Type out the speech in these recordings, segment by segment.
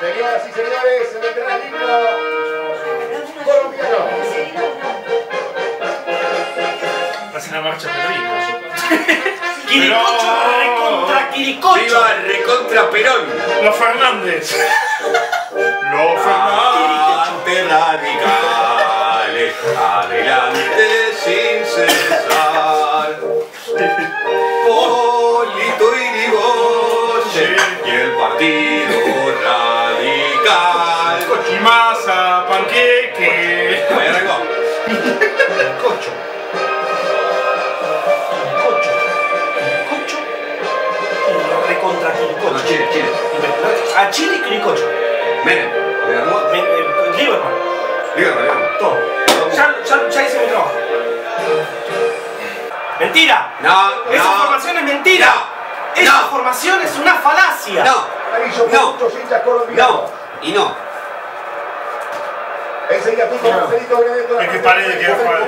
Señoras y señores, se mete el himno colombiano. Hace una marcha petrina. Quiricocho recontra Quiricocho. ¡Viva recontra Perón! Los Fernández. Los Fernández. Ante radicales, adelante sin cesar. Polito Irigoyen y el partido masa, panqueque. Ahí arrancó. Cocho. Cocho. Cocho. Recontra No, Quiricocho. Chile, Chile. A Chile y Quiricocho. Menem, eh, Lieberman. Dígame. Todo. Ya, ya, ya hice mi trabajo. ¡Mentira! No, Esa no. formación es mentira. No. Esa No. formación es una falacia. No, No. no y no. Enseguida Pico, Marcelito, Benedetto. Es que Paredes queda fuera.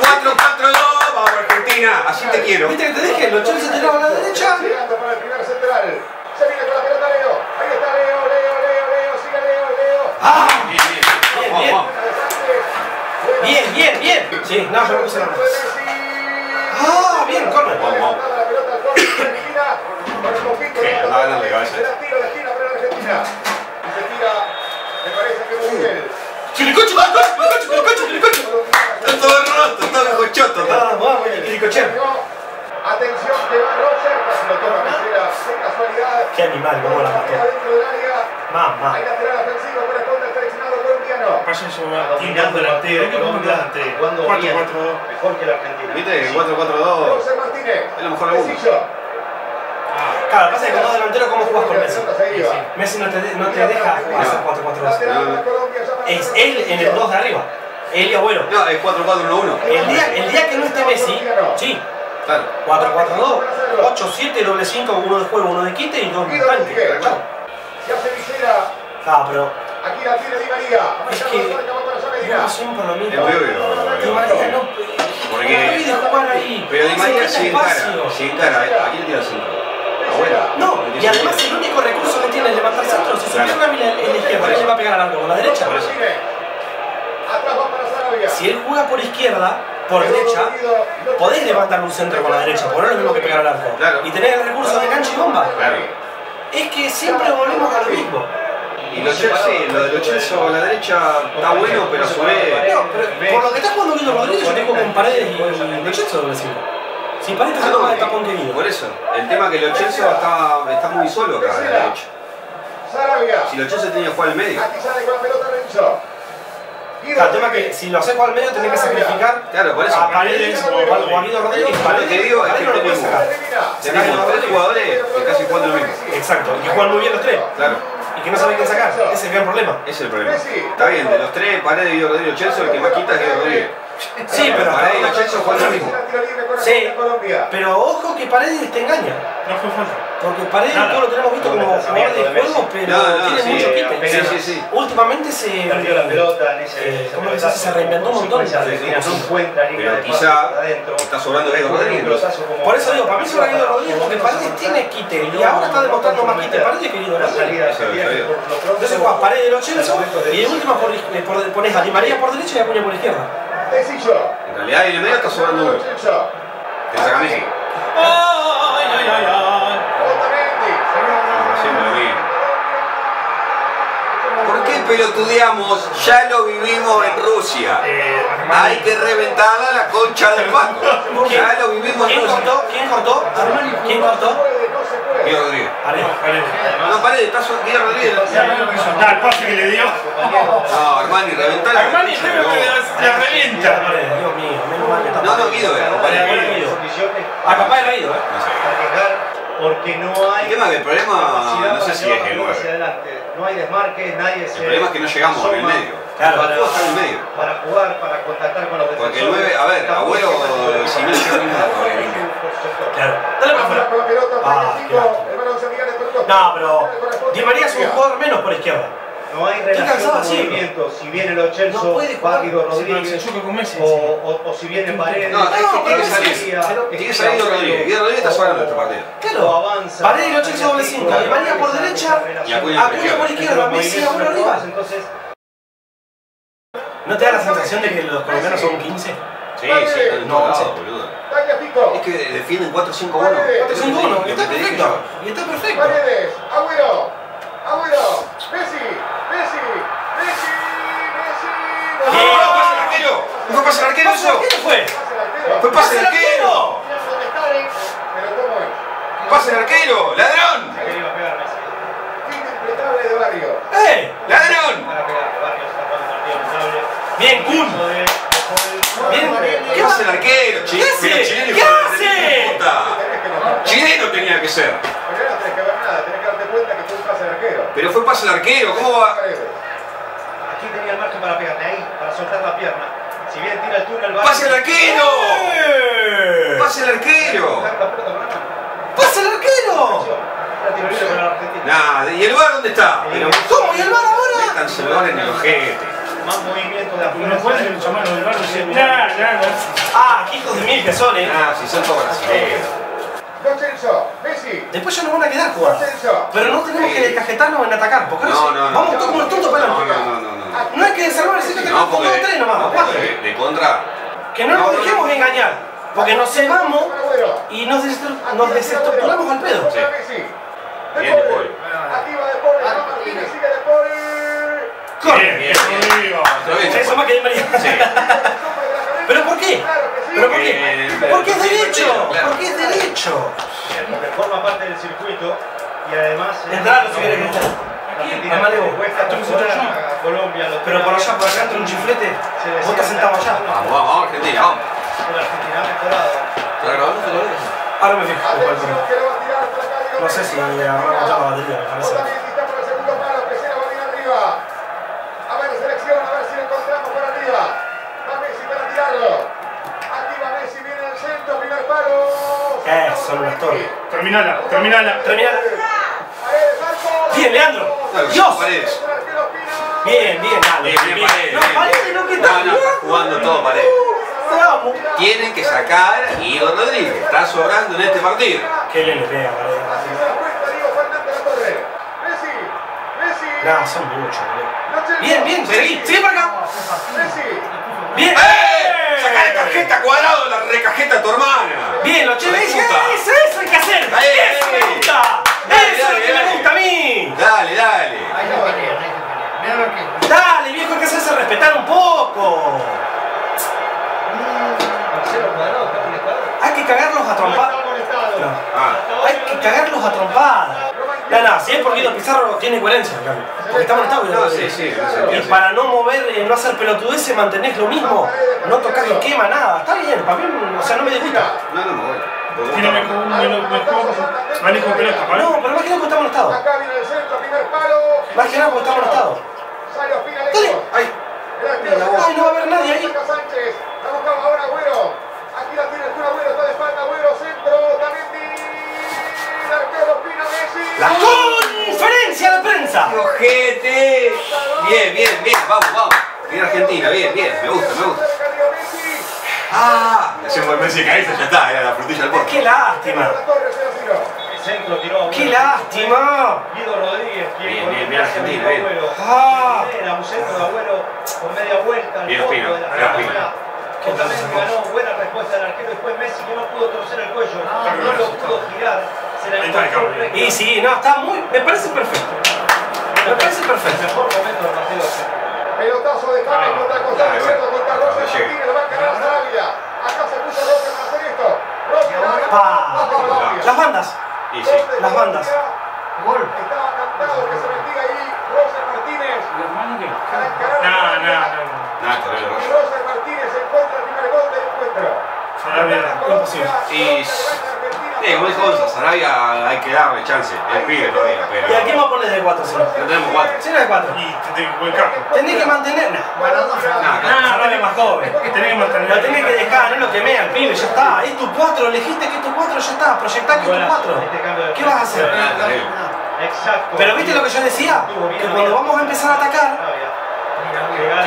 4-4-2, vamos Argentina, así te quiero. ¿Viste que te dije? Los choles se tiraban a la derecha. Llegando para el primer central. Se viene con la pelota Leo. Ahí está Leo, Leo, Leo, Leo. Sigue Leo, Leo. ¡Ah! Bien, bien, Bien, bien. Bien, bien, bien. Sí, no, yo no puse. ¡Ah! Bien, corre. Vamos, vamos. La pelota al corte, se elimina. Con el poquito, anda. Se la tira, la esquina para la Argentina. Y se tira, me parece que muy bien. ¡Quiricocho, Quiricocho, Quiricocho, Quiricocho! Está todo roto, todo cochoto. Ah, vamos, Quiricoche. Atención que va Roger, casi lo toma Mesera, de casualidad. Qué animal, cómo la mató. Dentro del área, Mamá. hay lateral ofensivo, corresponde al seleccionado colombiano. Que poner un delantero. Jugando 4 bien, 4 2 mejor que la Argentina. ¿Viste? 4-4-2. José Martínez. Es lo mejor del mundo. Claro, pasa que con dos delanteros, ¿cómo jugás con Messi? Se. Messi no te, no te deja jugar ese 4-4-2. Lateral para Colombia, ya para Es él en el 2 de arriba. Él y abuelo. No, es 4-4-1-1. El día, el día que no esté Messi, sí. Claro. 4-4-2, 8-7, doble 5, uno de juego, uno de quite y dos tanques. Rodríguez. Chao. Se hace visera. Ah, pero Aquí la tiene Di María. Es que- Medina. siempre lo Es mismo. muy obvio. Di María no Porque- no jugar ahí. Pero Di Se María sí encara. espacio. Sí encara. ¿A quién le tira centro? Y además el único recurso que tiene es levantar centro. Si se Claro. pierde Ávila en la izquierda, ¿quién le va a pegar al arco? ¿Con la derecha? Si él juega por izquierda, por derecha, podés levantar un centro con la derecha, porque no es lo mismo que pegar al arco. Claro. Y tener el recurso de gancho y bomba. Claro. Es que siempre volvemos a lo mismo. Y los Chelsea, lo de los Chelsea a la derecha está bueno, pero a su vez. No, pero por lo que está jugando Guido Rodríguez, yo tengo con Paredes y Lo Chelso doble cinco. Si Paredes Ah, se no, toma tapón que Guido. por eso. El tema es que los Chelsea está, está muy solo acá a la derecha. Si los Chelsea tienen que jugar al medio. Aquí sale con la pelota Renzo. Claro, el tema es que si lo haces al medio tenés que sacrificar Claro, por eso. a Paredes o a o a Guido Rodríguez. Lo Paredes, que digo es que Paredes no lo puede tenemos- sacar. Tenemos tres jugadores que casi juegan lo mismo. Exacto, y que juegan muy bien los tres. Claro. Y que no saben quién sacar. Ese es el gran problema. Ese es el problema. Está bien, de los tres, Paredes, Guido Rodríguez, Chelsea, el que más quita es Rodríguez. Sí, pero Paredes y los Chelsea juegan lo mismo. Sí, pero ojo que Paredes te engaña. No fue falta. Porque Paredes todos lo tenemos visto como jugador de juego, pero No, no, tiene sí, mucho sí, quite. sí, sí. Últimamente se. Perdió la pelota en ese. Eh, ¿cómo que se? Se reinventó un montón. no Pero quizá está sobrando Guido Rodríguez. Por eso digo, para mí sobra Guido Rodríguez porque Paredes tiene quite y ahora está demostrando más quite Paredes que Guido La Rodríguez. Entonces juegas Paredes de los Chelsea y de última por, eh, pones a Di María por derecha y a Acuña por izquierda. En realidad, en el medio está sobrando uno. Que saca Messi. Ay. ¿Por qué pelotudeamos? Ya lo vivimos en Rusia. Eh. Hay que reventarla la concha del Paco. Ya lo vivimos en ¿Quién Rusia. cortó? ¿Quién cortó? ¿Quién cortó? No. Guido Rodríguez. Paredes. Paredes. No, paré, está su- Guido Rodríguez. Ah, el pase que le dio. No, Armani, reventala. Armani creo que la, la revienta. Paredes, Dios mío, menos mal que está No, no, Paredes. Guido era. Paredes. Ah, capaz era Guido, ¿eh? No sé. porque no hay El tema es que el problema, no sé si es el la pelota hacia 9. adelante. No hay desmarque, nadie se El problema es que no llegamos en el medio. Claro. Está en el medio. para jugar, para contactar con los Porque defensores. el 9, a ver, abuelo, si no sector. Claro. Dale para afuera. Ah, 35, qué lástima. el balón se mira de Torco. No, pero Di María es un jugador menos por izquierda. No hay relación de movimiento. Si viene los Chelsea, No se Rodríguez. O, o, o si viene Paredes. No, es que No, tiene que salir. Tiene que salir Rodríguez. Guido Rodríguez está sobrando en este partido. Claro. Avanza. Paredes y los Chelsea doble cinco. Y María por derecha. Y Acuña por izquierda. Messi Abuelo arriba. Entonces, ¿No te da la sensación de que los colombianos son 15? Sí, sí, están No, lados, boludo. Es que defienden 4-5-1. Este es un uno. Y está perfecto. Y está perfecto. Paredes, Agüero, Agüero, Messi, Messi, Messi, Messi. Bien. ¡No, pasa el arquero! ¡No pasa el arquero eso! ¿Qué fue? ¡Fue pase del arquero! ¡Pase el arquero! ¡Ladrón! ¡Eh! ¡Ladrón! Bien, Kun. Bien. ¿Qué ¡Pase el arquero! ¿Qué Chileno, hace? pero chileno, ¿Qué hace? Chileno tenía que ser. Pero no tenés que ver nada, tenés que darte cuenta que fue un pase de arquero. Pero fue pase el arquero. ¿Cómo va? Aquí tenía el margen para pegarle ahí, para soltar la pierna. Si bien tira el túnel, va ¡Pase el arquero! ¡Eh! ¡Pase el arquero! ¡Pasa el arquero! Para la Argentina. Nada, ¿y el bar dónde está? Pero ¿Cómo? ¿Y el bar ahora? bar en el ojete. Más movimiento de No afuera. puede el chamano del barrio decir, nah, nah, nah. Ah, qué hijos de mil que son, eh. Ah, si son todos brasileños. Messi, Después ya nos van a quedar jugando. Pero no tenemos que descajetarnos en atacar, porque No, sí, no, no. vamos todos como los tontos para No, adelante. no, no, no. no. No hay que desarmar el sitio, No, tenemos con porque, dos o tres nomás, no, de contra. Que no nos dejemos engañar, porque nos cebamos y nos, nos desestructuramos al pedo. De Bien, De Martínez sigue De Corre. Bien, bien, vez. Eso más que de María. ¿Pero por qué? Sí. ¿Pero por qué? Porque es sí, derecho, porque es derecho. Porque forma parte del circuito y además. Entralo si querés. Argentina a Colombia. lo Pero por allá, por acá entra un chiflete, vos estás sentado allá. Vamos, vamos, vamos, Argentina, vamos. Argentina ha mejorado. ¿Está grabando? ¿Te lo ves? Ahora me fijo. No sé si Messi. armamos ya la batería, me parece. Otamendi está por el segundo palo, Pesera va bien arriba. A ver, selección, a ver si lo encontramos por arriba. Va Messi para tirarlo. Aquí va Messi, viene el centro, primer palo. Eso. Terminala, terminala. Termina. Paredes, alto. Bien, Leandro. Dios. Paredes. Bien, bien, dale. Bien, bien, Paredes. No, bien, Paredes bien. lo que está No, no, está jugando todo Paredes. Tienen que sacar Guido Rodríguez. Está sobrando en este partido. Le pega, Paredes. se da cuenta Diego Fernández La Torre. Messi. Messi. No, son muchos, boludo. Bien, bien, seguí, sigue para acá. Bien. ¡Eh! ¡Sacá la tarjeta cuadrado de la recajeta a tu hermana! Bien, lo chévere. Hijo de Eso, eso, eso hay que hacer. Eso me gusta. Eso es lo que me gusta a mí. Dale, dale. Dale, viejo, hay que hacerse respetar un poco. Conectado. Hay que cagarlos a trompadas. Ah, Hay que cagarlos a trompadas. Si es por Guido Pizarro tiene coherencia, en cambio. Porque estamos en no, sí, sí. no sé, Y para no mover, eh, no hacer pelotudeces, mantenés lo mismo. No tocar el quema, nada. Está bien, para mí, o sea, no me disgusta. No, no me voy. Tiene mejor, manejo de pelota, ¿vale? No, pero más que nada porque estamos en estado. Acá viene el centro, primer palo. Más que nada porque estamos en estado. Sale Ospina Dale. ¡Ay! Ay, no va a haber nadie ¡Ojete! Bien, bien, bien. Vamos, vamos. Bien Argentina, bien, bien. Me gusta, me gusta. ¡Ah! Le hacemos el Messi cabeza, ya está. Era la frutilla del porco. Qué lástima. La Torre 0-0. El centro tiró a Qué lástima. Guido Rodríguez, Bien, bien, bien, Argentina, bien. Ah. Era un centro de Agüero con media vuelta al Bien, fondo de la zona. Otamendi cosa. ganó buena respuesta del arquero después Messi que no pudo torcer el cuello, no lo pudo girar, se la encontró. Y sí, no, está muy. Me parece perfecto. Me parece El perfecto. mejor momento del partido de Pelotazo de James contra Gonzalo bueno. Cerdo contra Roger. Martínez. Va a encarar Sarabia. Acá se puso Roger para hacer esto. Roger Sarabia. Las bandas. Y sí. Roger Las bandas. Gol. Estaba cantado que se bendiga ahí Roger Martínez. Para encarar a No, no, no. Y. Roger Martínez encuentra el primer gol del encuentro. Sarabia, imposible. Y- Sí, como dijo Gonza, Sarabia hay que darle chance. Es pibe todavía, pero. ¿Y a quién me pones de 4 si no? No tenemos cuatro. Si no de 4. Y te tengo que capo. Tenés que mantener. Nah. Nada, Nah, Sarabia más joven. Tenés que mantener. Lo tenés que dejar, no lo que mea el pibe, ya está. Es tu 4, elegiste que es tu 4, ya está. Proyectá que es tu 4. Este ¿Qué vas a hacer? Exacto. Pero viste lo que yo decía, que cuando vamos a empezar a atacar,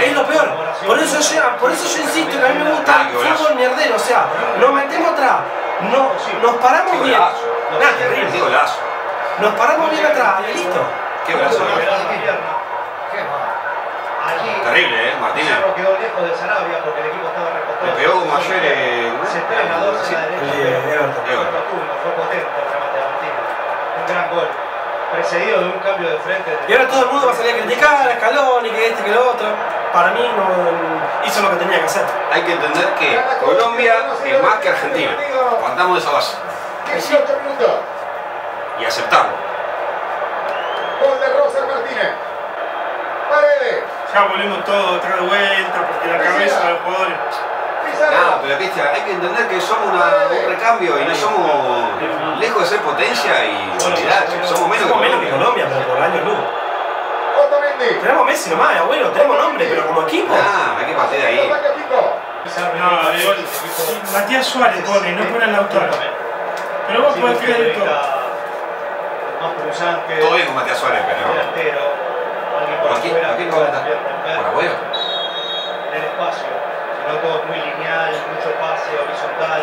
es lo peor. Por eso yo, por eso yo insisto que a mí me gusta Ah, el fútbol mierdero, o sea, nos metemos atrás, no, nos paramos bien. Nos paramos bien atrás y listo. Qué golazo. Allí, Terrible, ¿eh, Martínez? Quedó lejos de Sarabia porque el equipo estaba recostado. Le pegó como ayer, eh, Se estrena dos en la Sí, derecha. Fue potente el remate de Martínez. Un gran gol. Precedido de un cambio de frente. Y ahora todo el mundo va a salir a criticar a Scaloni, que este, que lo. Para mí no hizo lo que tenía que hacer. Hay que entender que Colombia es más que Argentina. Partamos de esa base 18 minutos. y aceptarlo. Gol de Roser Martínez. Paredes. Ya volvemos todo otra vuelta porque la cabeza de los jugadores. Pizarro. No, pero viste, hay que entender que somos una- un recambio y no somos lejos de ser potencia y olvidate, somos menos que Somos menos que Colombia. Colombia, pero por años luz. Otamendi. Tenemos Messi nomás, abuelo, tenemos nombre, pero como equipo. Ah, hay que partir de ahí. No, si Matías Suárez pone, no pone a Lautaro. Pero vos podés creer todo. está Más punzante. Todo bien con Matías Suárez, pero. Por ¿Por aquí? afuera. ¿Por qué no abuelo? En el espacio. Sino todo muy lineal, mucho pase, horizontal.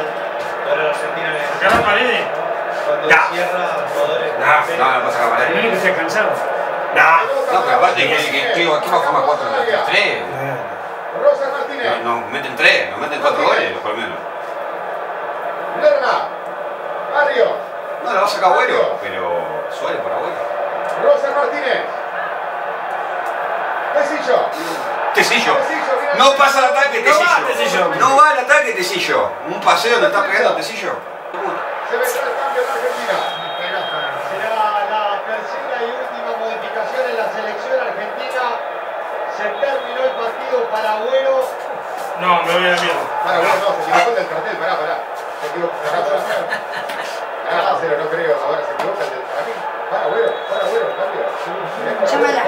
Ahora la Argentina Acá la pared. Cuando cierra, jugadores. No, no, no pasa nada. Primero que esté cansado. Nah. No, pero aparte, que, que, que, aquí va a formar 4 en 3. Roser Martínez. Nos meten 3, nos meten 4 goles, por lo menos. Lerma. Barrio. No, la va a sacar abuelo, pero Suárez por abuelo. Roser Martínez. Tecillo. Tecillo. Tecillo, No pasa el ataque, No va, Tecillo. Tecillo. No va al ataque, Tecillo. Un paseo donde está pegando Tecillo. Se vendrá el cambio en Argentina. Será la tercera y última modificación en la selección argentina. Se terminó el partido para Agüero. No, me voy a la mierda. Para, bueno, no, se equivocó el del cartel, pará, pará. Se equivocó, pará, pará. Pará, cero, no creo, ahora se equivoca el del para mí. Para, bueno, para, bueno, cambio. Llámala.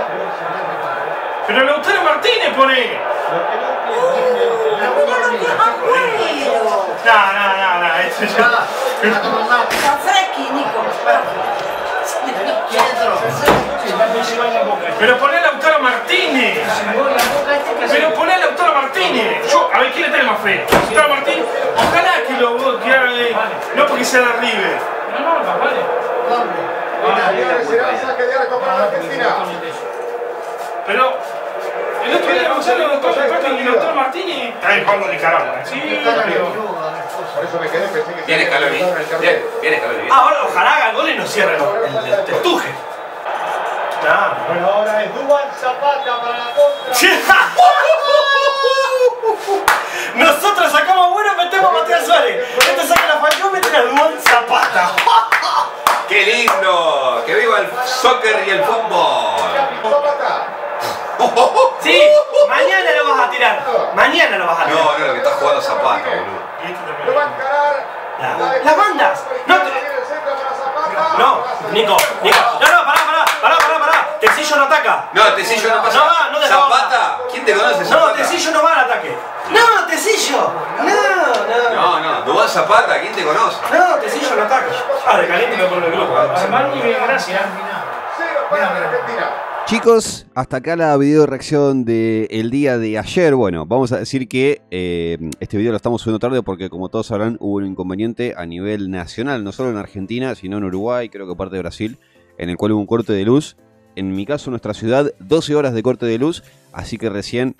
Pero Lautaro Martínez pone. Lo que no entiendo es No, no, no, Agüero. No, no, no, no, esto ya. Está fresqui, Nico. Pero poné Lautaro Martínez. Pero poné a Lautaro Martínez. Yo, a ver, ¿quién le tiene más fe? Lautaro Martínez. Ojalá que lo que No porque sea de River. No, no, no, vale. La. Pero el otro día Gonzalo y Lautaro Martínez. Está en Pablo Nicaragua. Sí, pero. Por eso me quedé, pensé que Viene el. Bien, viene Scaloni. Ah, ahora ojalá el y nos cierre el, el, el testuje. Bueno, ahora es Dubán Zapata para la contra. Nosotros sacamos bueno, metemos a Matías Suárez. Este saca la falló, meten a Duan Zapata. ¡Qué lindo! ¡Que viva el soccer y el fútbol! Sí, mañana lo vas a tirar. Mañana lo vas a tirar. No, no, lo que está jugando Zapata, boludo. Lo va a encarar. Las bandas. No te- Viene el centro para Zapata. No, Nico, Nico. No, Tecillo no ataca. No, Tecillo no pasa. No va, no de Zapata. ¿Quién te conoce No, Zapata? Tecillo no va al ataque. No, Tecillo. No, no. No, no, Dubán Zapata, ¿quién te conoce? No, Tecillo no ataca. Ah, de caliente me pone el grupo. Armani, bien, gracias. Chicos, hasta acá la video reacción del día de ayer. Bueno, vamos a decir que eh, este video lo estamos subiendo tarde porque como todos sabrán hubo un inconveniente a nivel nacional, no solo en Argentina, sino en Uruguay, creo que parte de Brasil, en el cual hubo un corte de luz. En mi caso, nuestra ciudad, 12 horas de corte de luz, así que recién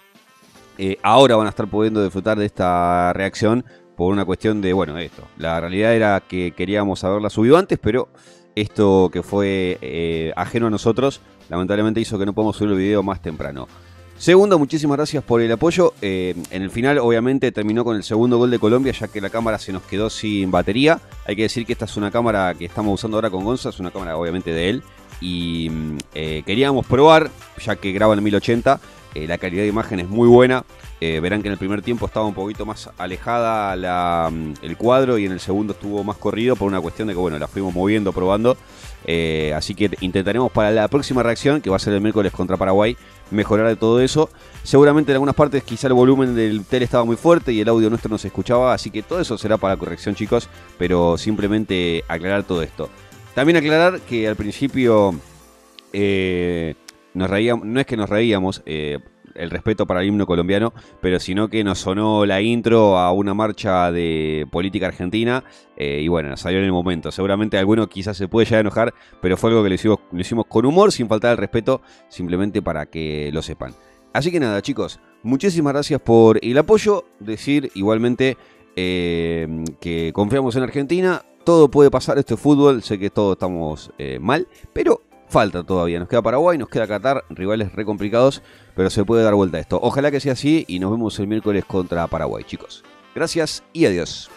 eh, ahora van a estar pudiendo disfrutar de esta reacción por una cuestión de, bueno, esto. La realidad era que queríamos haberla subido antes, pero esto que fue eh, ajeno a nosotros, lamentablemente hizo que no podamos subir el video más temprano. Segundo, muchísimas gracias por el apoyo. Eh, en el final, obviamente, terminó con el segundo gol de Colombia, ya que la cámara se nos quedó sin batería. Hay que decir que esta es una cámara que estamos usando ahora con Gonza, es una cámara obviamente de él. Y mm, eh, queríamos probar, ya que graba en 1080, eh, la calidad de imagen es muy buena. Eh, verán que en el primer tiempo estaba un poquito más alejada la, mm, el cuadro y en el segundo estuvo más corrido por una cuestión de que, bueno, la fuimos moviendo, probando. Así que intentaremos para la próxima reacción, que va a ser el miércoles contra Paraguay, mejorar de todo eso. Seguramente en algunas partes quizá el volumen del tele estaba muy fuerte y el audio nuestro no se escuchaba, así que todo eso será para corrección chicos, pero simplemente aclarar todo esto. También aclarar que al principio eh, nos reíamos, no es que nos reíamos, eh, el respeto para el himno colombiano, pero sino que nos sonó la intro a una marcha de política argentina eh, y bueno, salió en el momento. Seguramente alguno quizás se puede llegar a enojar, pero fue algo que lo hicimos, lo hicimos con humor, sin faltar el respeto, simplemente para que lo sepan. Así que nada, chicos, muchísimas gracias por el apoyo. Decir igualmente eh, que confiamos en Argentina. Todo puede pasar, esto es fútbol, sé que todos estamos eh, mal, pero falta todavía. Nos queda Paraguay, nos queda Qatar, rivales re complicados, pero se puede dar vuelta a esto. Ojalá que sea así y nos vemos el miércoles contra Paraguay, chicos. Gracias y adiós.